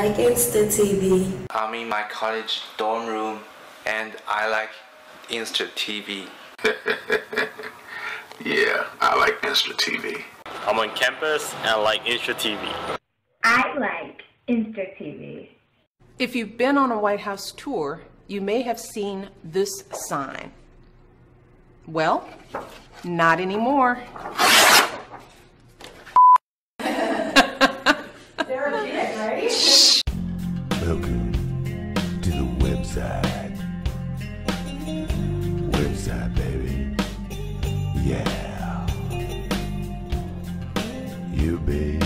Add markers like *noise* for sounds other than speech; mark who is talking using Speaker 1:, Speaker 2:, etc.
Speaker 1: I like Instra TV.
Speaker 2: I'm in my college dorm room and I like Instra TV. *laughs*
Speaker 3: yeah, I like Instra TV.
Speaker 4: I'm on campus and I like Instra TV.
Speaker 5: I like Instra TV.
Speaker 6: If you've been on a White House tour, you may have seen this sign. Well, not anymore.
Speaker 7: They're legit, right? *laughs* Welcome to the website. Website, baby. Yeah. You, babe.